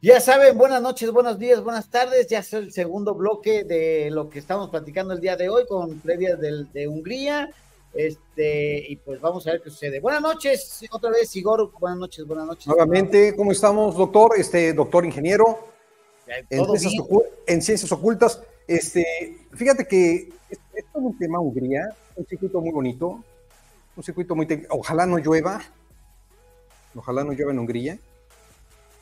Ya saben, buenas noches, buenos días, buenas tardes. Ya es el segundo bloque de lo que estamos platicando el día de hoy con previas de Hungría. Este, y pues vamos a ver qué sucede. Buenas noches, otra vez, Igor. Buenas noches, buenas noches. Nuevamente, ¿cómo estamos, doctor? Este, doctor ingeniero en ciencias, en ciencias, ocultas. Este, fíjate que es, es un tema Hungría, un circuito muy bonito, un circuito muy. Ojalá no llueva, ojalá no llueva en Hungría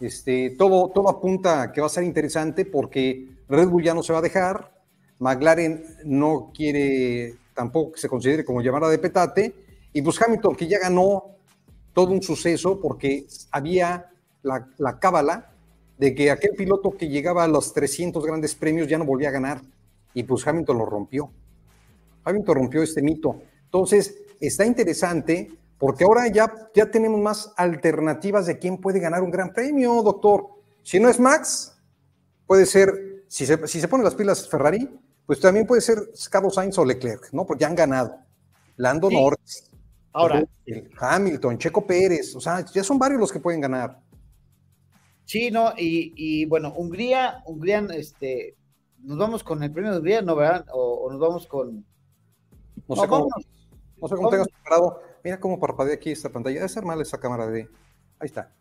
este, todo, todo apunta que va a ser interesante porque Red Bull ya no se va a dejar, McLaren no quiere tampoco que se considere como llamada de petate, y pues Hamilton que ya ganó todo un suceso porque había la, la cábala de que aquel piloto que llegaba a los 300 grandes premios ya no volvía a ganar, y pues Hamilton lo rompió. Hamilton rompió este mito. Entonces, está interesante porque ahora ya, ya tenemos más alternativas de quién puede ganar un gran premio, doctor. Si no es Max, puede ser, si se, si se pone las pilas Ferrari, pues también puede ser Carlos Sainz o Leclerc, ¿no? Porque ya han ganado. Lando Norris, ahora, Hamilton, Checo Pérez, o sea, ya son varios los que pueden ganar. Sí, no, y, bueno, Hungría, Hungría, este, nos vamos con el premio de Hungría, ¿no, verdad? O, nos vamos con... No, sé cómo, no sé cómo tengas preparado. Mira cómo parpadea aquí esta pantalla. Debe ser mal esa cámara de. Ahí está.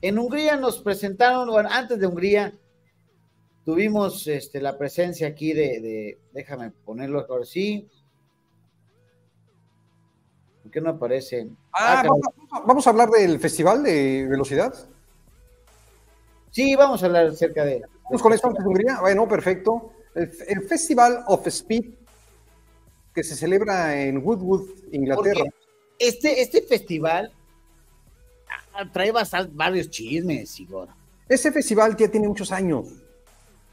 En Hungría nos presentaron, bueno, antes de Hungría, tuvimos este, la presencia aquí de, déjame ponerlo ahora sí. ¿Por qué no aparece? Ah, ah vamos, a hablar del festival de velocidad. Sí, vamos a hablar acerca de. ¿Vamos con esto antes de Hungría? Bueno, perfecto. El, el Festival of Speed que se celebra en Woodwood, Inglaterra. este, este festival trae varios chismes, Igor. Ese festival ya tiene muchos años.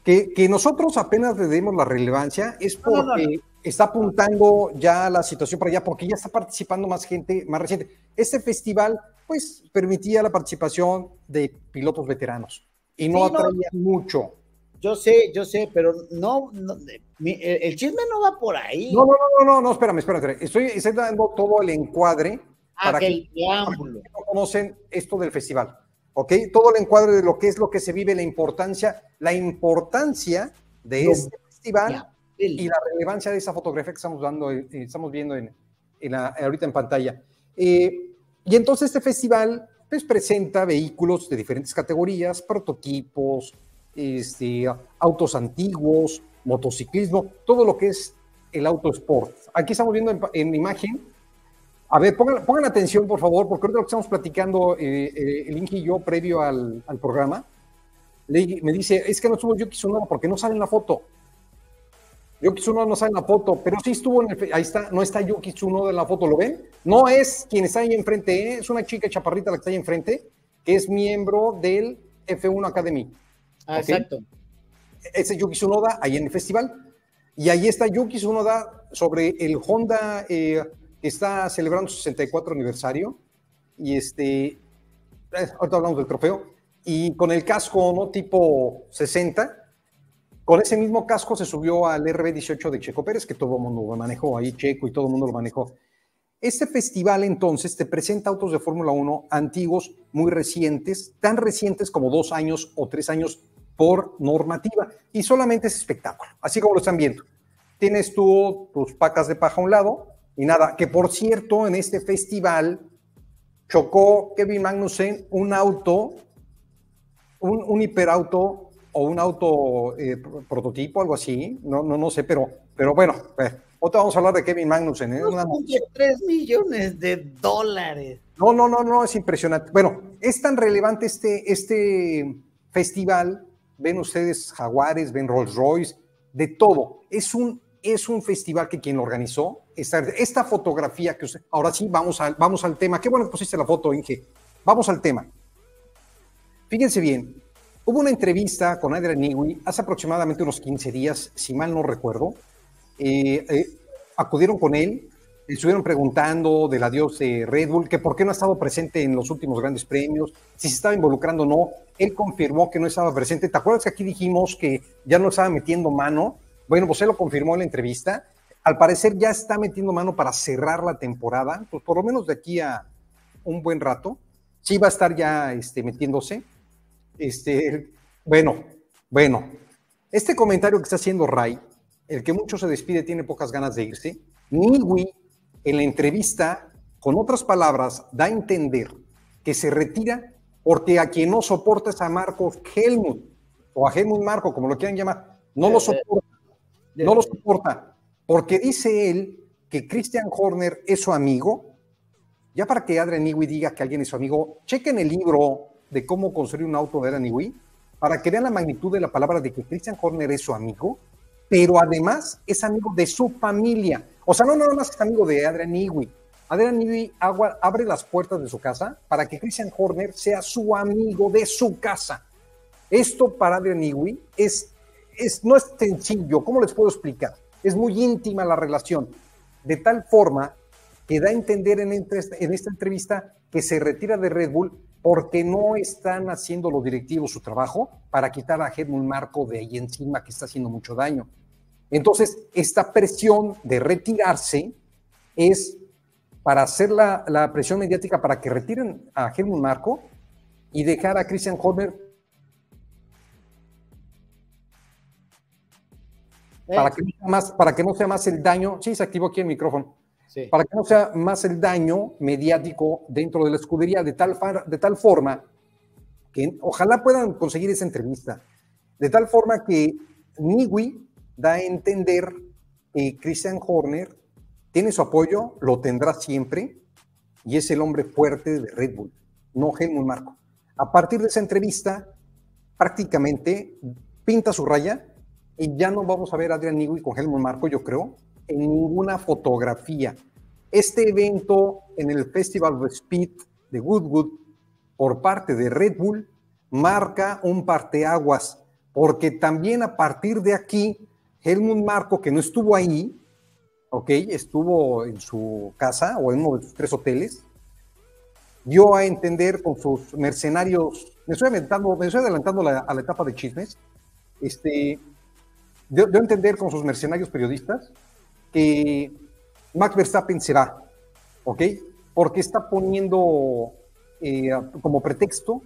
Que, que nosotros apenas le demos la relevancia es porque está apuntando ya la situación para allá, porque ya está participando más gente más reciente. Este festival, pues, permitía la participación de pilotos veteranos y no atraía mucho. Yo sé, yo sé, pero no, el chisme no va por ahí. No, no, no, no, no, espérame, espérame. Estoy, estoy dando todo el encuadre ah, para, que, no conocen esto del festival. ¿Ok? Todo el encuadre de lo que es lo que se vive, la importancia, la importancia de este festival y la relevancia de esa fotografía que estamos dando, eh, estamos viendo en, ahorita en pantalla. Eh, y entonces este festival pues presenta vehículos de diferentes categorías, prototipos, este, autos antiguos, motociclismo, todo lo que es el auto sport. Aquí estamos viendo en, imagen. A ver, pongan, atención, por favor, porque ahorita lo que estamos platicando, eh, eh, el Inge y yo, previo al, programa, me dice, es que no estuvo Yuki Tsunoda porque no sale en la foto. Yuki Tsunoda no sale en la foto, pero sí estuvo en el... Ahí está, no está Yuki Tsunoda en la foto, ¿lo ven? No es quien está ahí enfrente, es una chica chaparrita la que está ahí enfrente, que es miembro del F1 Academy. Ah, exacto. Ese Yuki Tsunoda ahí en el festival. Y ahí está Yuki Tsunoda sobre el Honda eh, que está celebrando su 64 aniversario. Y este, eh, ahorita hablamos del trofeo. Y con el casco, ¿no? Tipo 60. Con ese mismo casco se subió al RB18 de Checo Pérez, que todo el mundo lo manejó ahí, Checo y todo el mundo lo manejó. Este festival entonces te presenta autos de Fórmula 1 antiguos, muy recientes, tan recientes como dos años o tres años por normativa y solamente es espectáculo, así como lo están viendo. Tienes tú tus pacas de paja a un lado y nada, que por cierto en este festival chocó Kevin Magnussen un auto, un, un hiperauto o un auto eh, prototipo, algo así, no, no, no sé, pero, pero bueno, eh, otra vamos a hablar de Kevin Magnussen. ¿eh? Una... 3 millones de dólares. No, no, no, no, es impresionante. Bueno, es tan relevante este, este festival ven ustedes jaguares, ven Rolls Royce, de todo. Es un, es un festival que quien lo organizó, esta, esta fotografía que usted, ahora sí, vamos, al vamos al tema. Qué bueno que pusiste la foto, Inge. Vamos al tema. Fíjense bien, hubo una entrevista con Adrian Newey hace aproximadamente unos 15 días, si mal no recuerdo. Eh, eh, acudieron con él estuvieron preguntando del adiós de Red Bull, que por qué no ha estado presente en los últimos grandes premios, si se estaba involucrando o no. Él confirmó que no estaba presente. ¿Te acuerdas que aquí dijimos que ya no estaba metiendo mano? Bueno, pues él lo confirmó en la entrevista. Al parecer ya está metiendo mano para cerrar la temporada, pues por lo menos de aquí a un buen rato. Sí va a estar ya este, metiéndose. Este, bueno, bueno, este comentario que está haciendo Ray, el que mucho se despide tiene pocas ganas de irse, Niwi en la entrevista, con otras palabras, da a entender que se retira porque a quien no soporta es a Marcos Helmut, o a Helmut Marco, como lo quieran llamar, no lo eh, soporta, no lo soporta, porque dice él que Christian Horner es su amigo, ya para que Adrian Newey diga que alguien es su amigo, chequen el libro de cómo construir un auto de Adrian Newey, para que vean la magnitud de la palabra de que Christian Horner es su amigo, pero además es amigo de su familia. O sea, no nada más es amigo de Adrian Newey. Adrian Newey abre las puertas de su casa para que Christian Horner sea su amigo de su casa. Esto para Adrian Newey es, es, no es sencillo. ¿Cómo les puedo explicar? Es muy íntima la relación. De tal forma que da a entender en, esta entrevista que se retira de Red Bull porque no están haciendo los directivos su trabajo para quitar a Helmut Marco de ahí encima que está haciendo mucho daño. Entonces, esta presión de retirarse es para hacer la, presión mediática para que retiren a Helmut Marco y dejar a Christian Horner. Para que, no sea más, para que no sea más el daño. Sí, se activó aquí el micrófono. Para que no sea más el daño mediático dentro de la escudería, de tal, de tal forma que ojalá puedan conseguir esa entrevista, de tal forma que Niwi da a entender que Christian Horner tiene su apoyo, lo tendrá siempre, y es el hombre fuerte de Red Bull, no Helmut Marco. A partir de esa entrevista, prácticamente pinta su raya y ya no vamos a ver a Adrian Newey con Helmut Marco, yo creo, en ninguna fotografía. Este evento en el Festival of Speed de Woodwood por parte de Red Bull marca un parteaguas, porque también a partir de aquí, Helmut Marco, que no estuvo ahí, ok, estuvo en su casa o en uno de sus tres hoteles, dio a entender con sus mercenarios, me estoy adelantando, a la etapa de chismes, este, dio, a entender con sus mercenarios periodistas que Max Verstappen será, ¿ok? Porque está poniendo eh, como pretexto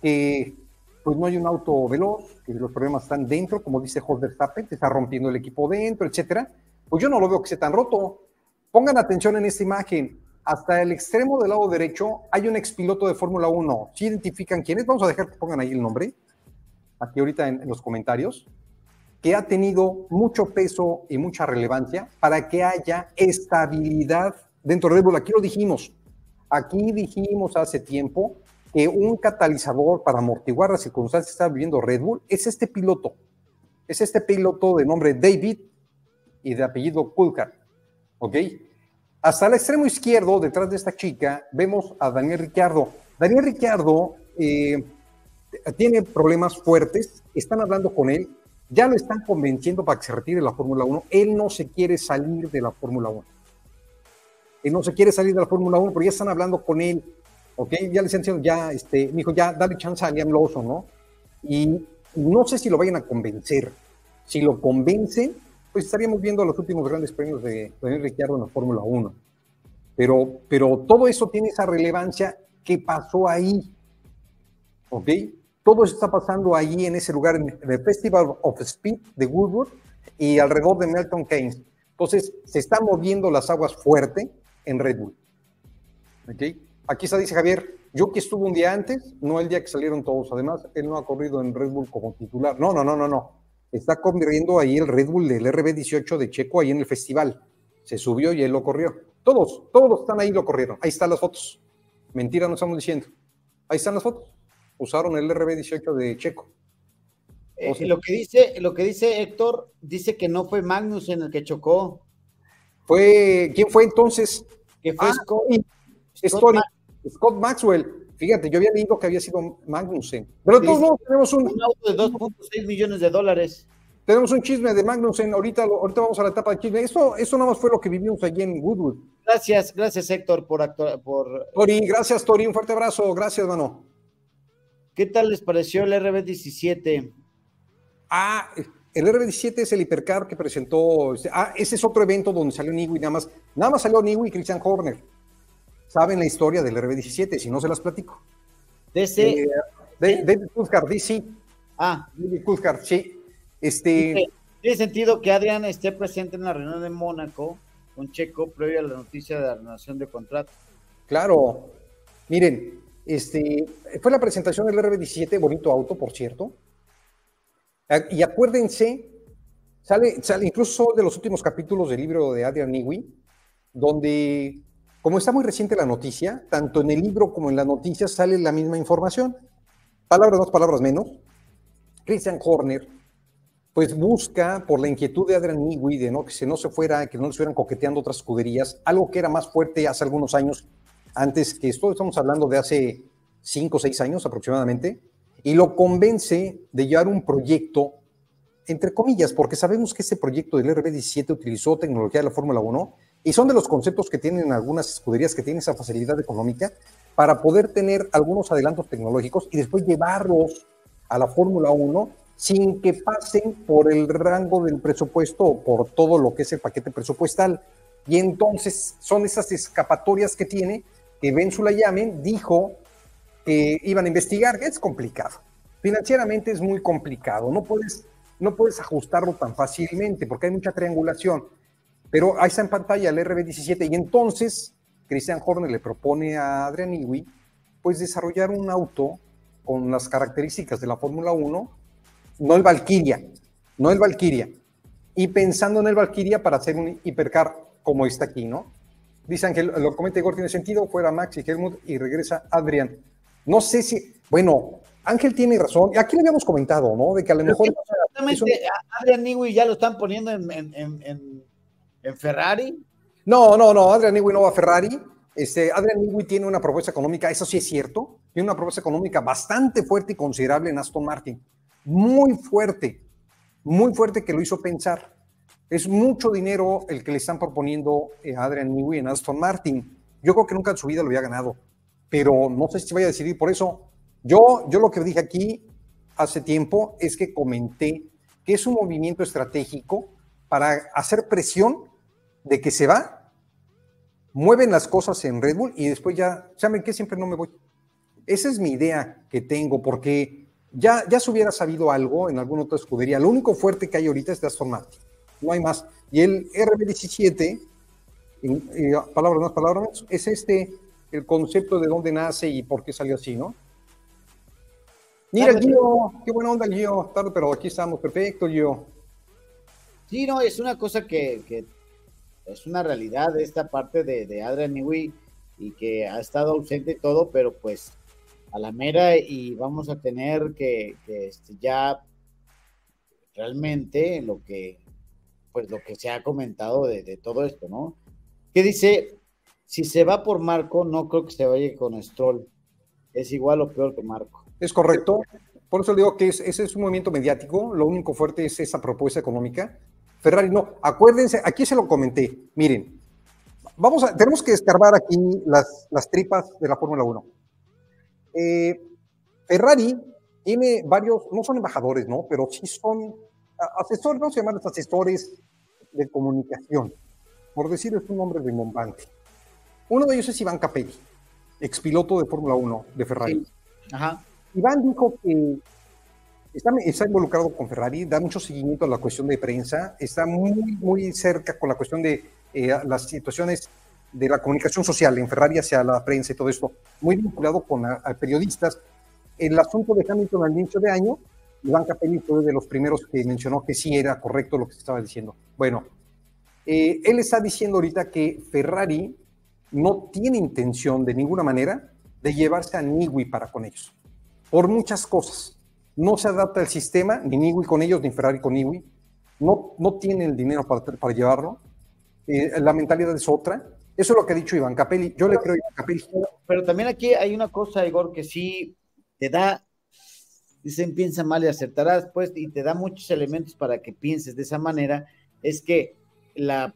que pues no hay un auto veloz, que los problemas están dentro, como dice Jos Verstappen, que está rompiendo el equipo dentro, etcétera. Pues yo no lo veo que sea tan roto. Pongan atención en esta imagen. Hasta el extremo del lado derecho hay un expiloto de Fórmula 1. Si identifican quién es, vamos a dejar que pongan ahí el nombre, aquí ahorita en los comentarios que ha tenido mucho peso y mucha relevancia para que haya estabilidad dentro de Red Bull. Aquí lo dijimos, aquí dijimos hace tiempo que un catalizador para amortiguar las circunstancias que está viviendo Red Bull es este piloto, es este piloto de nombre David y de apellido Kulkar, ¿ok? Hasta el extremo izquierdo, detrás de esta chica, vemos a Daniel Ricciardo. Daniel Ricciardo eh, tiene problemas fuertes, están hablando con él, ya lo están convenciendo para que se retire de la Fórmula 1. Él no se quiere salir de la Fórmula 1. Él no se quiere salir de la Fórmula 1, pero ya están hablando con él. ¿Ok? Ya le están diciendo, ya, este, me dijo, ya, dale chance a Liam Lawson, ¿no? Y no sé si lo vayan a convencer. Si lo convencen, pues estaríamos viendo los últimos grandes premios de Daniel Ricciardo en la Fórmula 1. Pero, pero todo eso tiene esa relevancia que pasó ahí. ¿Ok? Todo eso está pasando allí en ese lugar, en el Festival of Speed de Woodward y alrededor de Melton Keynes. Entonces, se están moviendo las aguas fuerte en Red Bull. Aquí está, dice Javier, yo que estuve un día antes, no el día que salieron todos. Además, él no ha corrido en Red Bull como titular. No, no, no, no, no. Está corriendo ahí el Red Bull del RB18 de Checo, ahí en el festival. Se subió y él lo corrió. Todos, todos están ahí lo corrieron. Ahí están las fotos. Mentira no estamos diciendo. Ahí están las fotos usaron el RB18 de Checo. Eh, lo, que dice, lo que dice Héctor, dice que no fue Magnus en el que chocó. Fue, ¿quién fue entonces? Que fue Scott, Scott, Maxwell. Fíjate, yo había leído que había sido Magnussen. Pero todos modos tenemos un, un auto de 2.6 millones de dólares. Tenemos un chisme de Magnussen, ahorita, ahorita vamos a la etapa de chisme. Eso, eso nada más fue lo que vivimos allí en Woodwood. Gracias, gracias Héctor por actuar. Por... Tori, gracias Tori, un fuerte abrazo, gracias, mano. ¿Qué tal les pareció el RB17? Ah, el RB17 es el hipercar que presentó. Ah, ese es otro evento donde salió Niwi, nada más. Nada más salió Niwi y Christian Horner. Saben la historia del RB17, si no se las platico. De ese, David Coulthard, DC. Ah. David Coulthard, sí. Este... Tiene sentido que Adrián esté presente en la reunión de Mónaco con Checo previo a la noticia de la renovación de contrato. Claro. Miren, este, fue la presentación del RB17, bonito auto, por cierto. Y acuérdense, sale, sale incluso de los últimos capítulos del libro de Adrian Newey, donde, como está muy reciente la noticia, tanto en el libro como en la noticia sale la misma información. Palabras más, palabras menos. Christian Horner, pues busca, por la inquietud de Adrian Newey, de no, que se no se fuera, que no le estuvieran coqueteando otras escuderías, algo que era más fuerte hace algunos años, antes que esto, estamos hablando de hace cinco o seis años aproximadamente, y lo convence de llevar un proyecto, entre comillas, porque sabemos que ese proyecto del RB17 utilizó tecnología de la Fórmula 1 y son de los conceptos que tienen algunas escuderías que tienen esa facilidad económica para poder tener algunos adelantos tecnológicos y después llevarlos a la Fórmula 1 sin que pasen por el rango del presupuesto o por todo lo que es el paquete presupuestal. Y entonces son esas escapatorias que tiene, que Ben Sulayamen dijo que iban a investigar, es complicado. Financieramente es muy complicado, no puedes, no puedes ajustarlo tan fácilmente porque hay mucha triangulación. Pero ahí está en pantalla el RB17 y entonces Christian Horner le propone a Adrian Newey pues desarrollar un auto con las características de la Fórmula 1, no el Valkyria, no el Valkyria, y pensando en el Valkyria para hacer un hipercar como está aquí, ¿no? Dice Ángel, lo comenta Igor, tiene sentido, fuera Max y Helmut y regresa Adrian. No sé si, bueno, Ángel tiene razón. Aquí le habíamos comentado, ¿no? De que a lo mejor. Exactamente, Adrian Newey ya lo están poniendo en, Ferrari. No, no, no, Adrian Newey no va a Ferrari. Este, Adrian Newey tiene una propuesta económica, eso sí es cierto, tiene una propuesta económica bastante fuerte y considerable en Aston Martin. Muy fuerte, muy fuerte que lo hizo pensar. Es mucho dinero el que le están proponiendo eh, Adrian Newey en Aston Martin. Yo creo que nunca en su vida lo había ganado pero no sé si vaya a decidir por eso. Yo, yo lo que dije aquí hace tiempo es que comenté que es un movimiento estratégico para hacer presión de que se va, mueven las cosas en Red Bull y después ya, ¿saben qué? Siempre no me voy. Esa es mi idea que tengo, porque ya, ya se hubiera sabido algo en alguna otra escudería. Lo único fuerte que hay ahorita es de Aston Martin, no hay más. Y el RB17, palabras más, palabras menos, es este el concepto de dónde nace y por qué salió así, ¿no? Mira, Gio, qué buena onda, Gio. Tarde, pero aquí estamos, perfecto, Gio. Sí, no, es una cosa que, es una realidad esta parte de, de Adrian Newey y que ha estado ausente todo, pero pues a la mera y vamos a tener que, este, ya realmente lo que pues lo que se ha comentado de, todo esto, ¿no? ¿Qué dice si se va por Marco, no creo que se vaya con Stroll. Es igual o peor que Marco. Es correcto. Por eso digo que ese es un movimiento mediático. Lo único fuerte es esa propuesta económica. Ferrari no. Acuérdense, aquí se lo comenté. Miren, vamos a, tenemos que escarbar aquí las, las tripas de la Fórmula 1. Eh, Ferrari tiene varios, no son embajadores, ¿no? Pero sí son asesores, no se llaman asesores de comunicación. Por decir, es un nombre rimbombante. Uno de ellos es Iván Capelli, expiloto de Fórmula 1 de Ferrari. Iván dijo que está, involucrado con Ferrari, da mucho seguimiento a la cuestión de prensa, está muy, muy cerca con la cuestión de eh, las situaciones de la comunicación social en Ferrari hacia la prensa y todo esto, muy vinculado con periodistas. El asunto de Hamilton al inicio de año, Iván Capelli fue de los primeros que mencionó que sí era correcto lo que se estaba diciendo. Bueno, eh, él está diciendo ahorita que Ferrari no tiene intención de ninguna manera de llevarse a Niwi para con ellos, por muchas cosas. No se adapta el sistema, ni Niwi con ellos, ni Ferrari con Niwi. No, no tiene el dinero para, para llevarlo. Eh, la mentalidad es otra. Eso es lo que ha dicho Iván Capelli. Yo le creo a Iván Capelli. Pero, también aquí hay una cosa, Igor, que sí te da, dicen piensa mal y acertarás, pues, y te da muchos elementos para que pienses de esa manera. Es que la,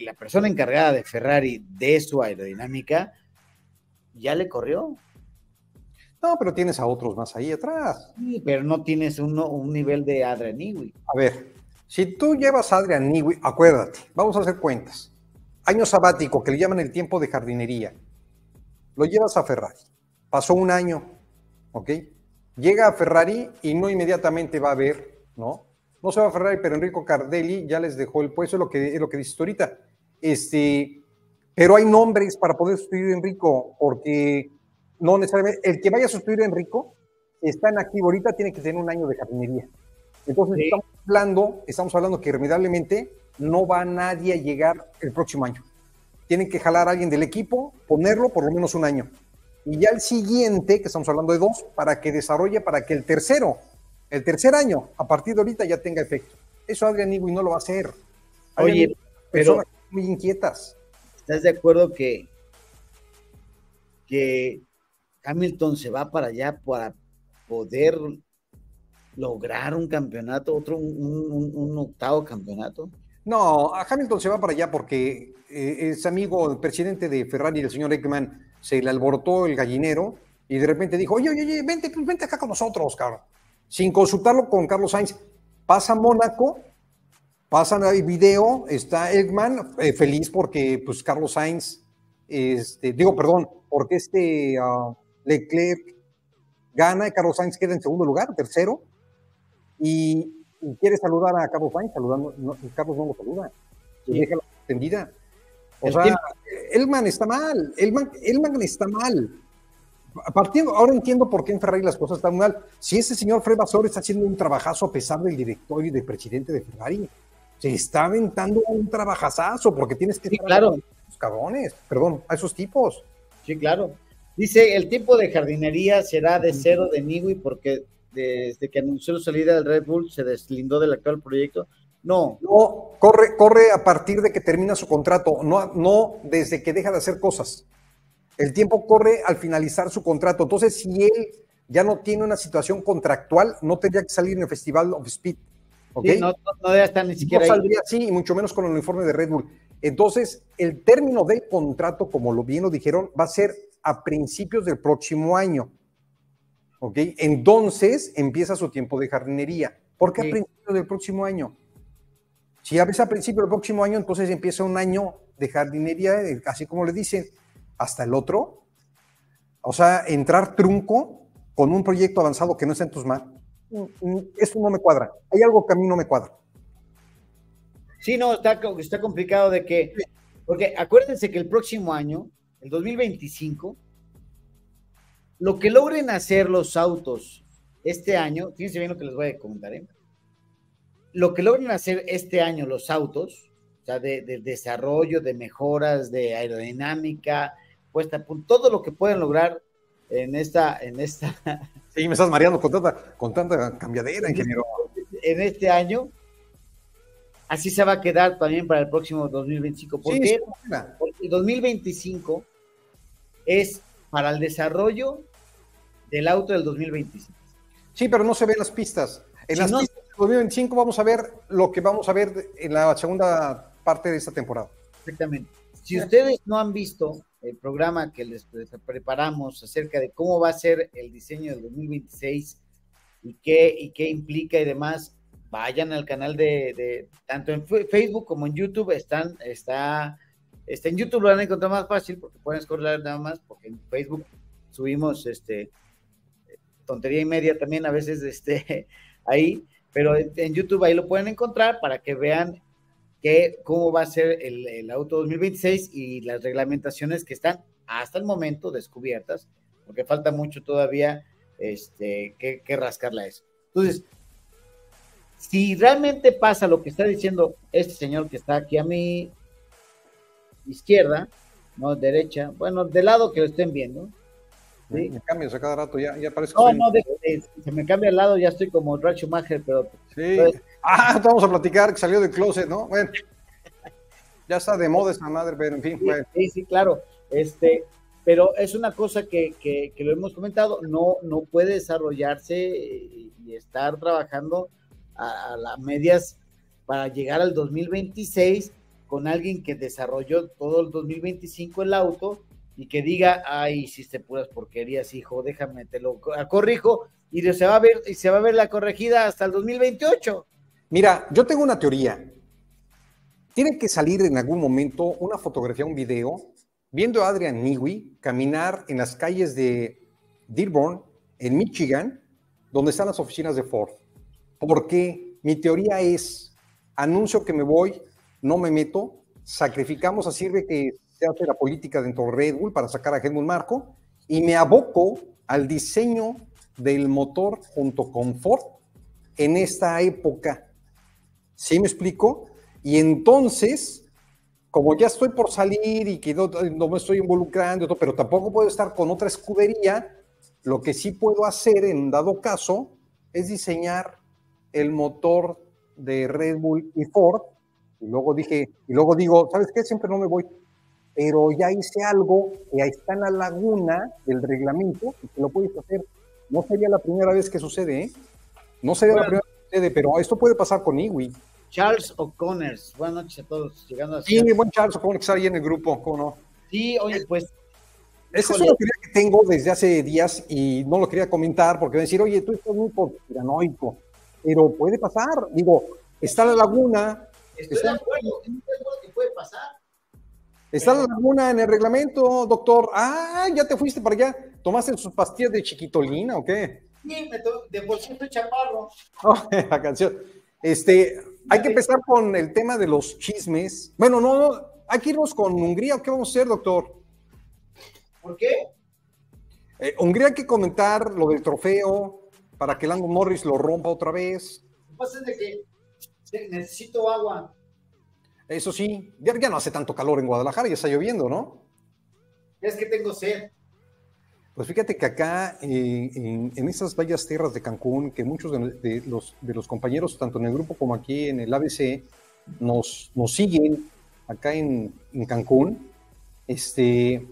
la persona encargada de Ferrari de su aerodinámica ya le corrió. No, pero tienes a otros más ahí atrás. Sí, pero no tienes uno, un nivel de Adrian Newey. A ver, si tú llevas a Adrian Newey, acuérdate, vamos a hacer cuentas. Año sabático, que le llaman el tiempo de jardinería. Lo llevas a Ferrari. Pasó un año, ¿ok? llega a Ferrari y no inmediatamente va a ver, ¿no? No se va a Ferrari, pero Enrico Cardelli ya les dejó el puesto, es lo que, es lo que dices ahorita. Este, pero hay nombres para poder sustituir a Enrico, porque no necesariamente, el que vaya a sustituir a Enrico está en activo ahorita, tiene que tener un año de jardinería. Entonces estamos hablando, estamos hablando que irremediablemente no va nadie a llegar el próximo año. Tienen que jalar a alguien del equipo, ponerlo por lo menos un año. Y ya el siguiente, que estamos hablando de dos, para que desarrolle, para que el tercero, el tercer año, a partir de ahorita ya tenga efecto. Eso Adrián Nigui no lo va a hacer. Oye, pero muy inquietas. ¿Estás de acuerdo que, que Hamilton se va para allá para poder lograr un campeonato, otro, un, octavo campeonato? No, a Hamilton se va para allá porque eh, es amigo del presidente de Ferrari, el señor Eckman, se le alborotó el gallinero y de repente dijo, oye, oye, oye, vente, vente acá con nosotros, Carlos. Sin consultarlo con Carlos Sainz. Pasa Mónaco, pasan el video, está Eggman eh, feliz porque pues Carlos Sainz, este, digo, perdón, porque este uh, Leclerc gana y Carlos Sainz queda en segundo lugar, tercero, y, quiere saludar a Carlos Sainz, saludando, Carlos no lo saluda, y deja la extendida. O sea, Elman está mal, Elman, Elman está mal. Partiendo, ahora entiendo por qué en Ferrari las cosas están mal. Si ese señor Fred Basor está haciendo un trabajazo a pesar del directorio y del presidente de Ferrari, se está aventando un trabajazazo porque tienes que sí, claro. a esos cabrones, perdón, a esos tipos. Sí, claro. Dice, el tipo de jardinería será de cero de Nigui porque desde que anunció su salida del Red Bull se deslindó del actual proyecto. No. No, corre, corre a partir de que termina su contrato, no, no desde que deja de hacer cosas. El tiempo corre al finalizar su contrato. Entonces, si él ya no tiene una situación contractual, no tendría que salir en el Festival of Speed. ¿okay? no, no, debe estar ni siquiera. No saldría así, y mucho menos con el uniforme de Red Bull. Entonces, el término del contrato, como lo bien lo dijeron, va a ser a principios del próximo año. ¿Ok? Entonces empieza su tiempo de jardinería. ¿Por qué a principios del próximo año? Si a veces a principios del próximo año, entonces empieza un año de jardinería, así como le dicen, hasta el otro. O sea, entrar trunco con un proyecto avanzado que no está en tus manos. Mm, eso no me cuadra. Hay algo que a mí no me cuadra. Sí, no, está, está complicado de que, porque acuérdense que el próximo año, el 2025, lo que logren hacer los autos este año, fíjense bien lo que les voy a comentar, ¿eh? Lo que logren hacer este año los autos, o sea, de, desarrollo, de mejoras, de aerodinámica, puesta todo lo que pueden lograr en esta, en esta. Sí, me estás mareando con tanta, con tanta cambiadera, ingeniero. En este año, así se va a quedar también para el próximo 2025. ¿Por qué? Porque el 2025 es para el desarrollo del auto del 2025. Sí, pero no se ven las pistas. En las pistas del 2025 vamos a ver lo que vamos a ver en la segunda parte de esta temporada. Exactamente. Si ustedes no han visto el programa que les preparamos acerca de cómo va a ser el diseño del 2026 y qué, y qué implica y demás, vayan al canal de, tanto en Facebook como en YouTube, están, está, está en YouTube lo van a encontrar más fácil porque pueden escoger nada más, porque en Facebook subimos este tontería y media también a veces este, ahí, pero en YouTube ahí lo pueden encontrar para que vean que, cómo va a ser el, auto 2026 y las reglamentaciones que están hasta el momento descubiertas, porque falta mucho todavía este, que, que rascarla eso. Entonces, si realmente pasa lo que está diciendo este señor que está aquí a mi izquierda, no derecha, bueno, del lado que lo estén viendo, ¿sí? Me cambias a cada rato, ya, ya parece No, no, se me cambia el lado, ya estoy como Racho Mager, pero. Sí. ah, vamos a platicar que salió del closet, ¿no? Bueno. ya está de moda esa madre, pero en fin. Sí, sí, claro. Este, pero es una cosa que, que, que, lo hemos comentado, no, no puede desarrollarse y estar trabajando a, las medias para llegar al 2026 con alguien que desarrolló todo el 2025 el auto y que diga, ay, hiciste puras porquerías, hijo, déjame, te lo corrijo, y se va a ver, y se va a ver la corregida hasta el 2028. Mira, yo tengo una teoría. Tiene que salir en algún momento una fotografía, un video, viendo a Adrian Newey caminar en las calles de Dearborn, en Michigan, donde están las oficinas de Ford. Porque mi teoría es, anuncio que me voy, no me meto, sacrificamos a Sirve que se hace la política dentro de Red Bull para sacar a Helmut Marco y me aboco al diseño del motor junto con Ford en esta época. ¿Sí me explico? Y entonces, como ya estoy por salir y que no, me estoy involucrando, pero tampoco puedo estar con otra escudería, lo que sí puedo hacer en dado caso es diseñar el motor de Red Bull y Ford. Y luego dije, y luego digo, ¿sabes qué? Siempre no me voy. Pero ya hice algo que ahí está en la laguna del reglamento y que lo puedes hacer. No sería la primera vez que sucede, ¿eh? No sería la primera vez que sucede, pero esto puede pasar con Iwi. Charles O'Connor, buenas noches a todos. Llegando a sí, buen Charles O'Connor que está ahí en el grupo, ¿cómo no? Sí, oye, pues esa es una teoría que tengo desde hace días y no lo quería comentar porque decir, oye, tú estás muy conspiranoico, pero puede pasar. Digo, está la laguna. Estoy está, de acuerdo, estoy de acuerdo que puede pasar. Está la laguna en el reglamento, doctor. Ah, ya te fuiste para allá. ¿Tomaste sus pastillas de chiquitolina o qué? Sí, de por chaparro. Oh, la canción. Este, hay que empezar con el tema de los chismes. Bueno, no, no, hay que irnos con Hungría. ¿Qué vamos a hacer, doctor? ¿Por qué? Eh, Hungría hay que comentar lo del trofeo para que Lando Morris lo rompa otra vez. Lo que pasa es que necesito agua. Eso sí, ya, no hace tanto calor en Guadalajara, ya está lloviendo, ¿no? Es que tengo sed. Pues fíjate que acá, eh, en, esas bellas tierras de Cancún, que muchos de, los, de los compañeros, tanto en el grupo como aquí en el ABC, nos, nos siguen acá en, en Cancún, este,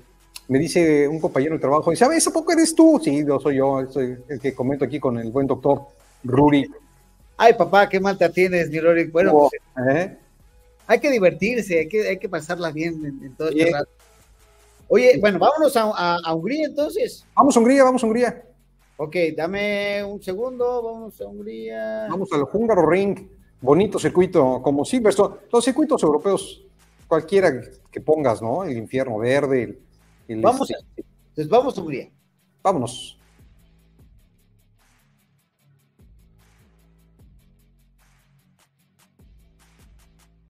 me dice un compañero de trabajo, dice. ¿A poco eres tú? Sí, yo soy yo, soy el que comento aquí con el buen doctor Ruri. Ay, papá, qué mal te atiendes, mi Ruri. Bueno, pues, ¿eh? hay que divertirse, hay que, hay que pasarla bien en, todo este rato. Oye, bueno, vámonos a, Hungría entonces. Vamos a Hungría, vamos a Hungría. Ok, dame un segundo, vamos a Hungría. Vamos al Húngaro Ring, bonito circuito, como Silverstone. Los circuitos europeos, cualquiera que pongas, ¿no? El infierno verde, el vamos, entonces vamos a Hungría. Vámonos.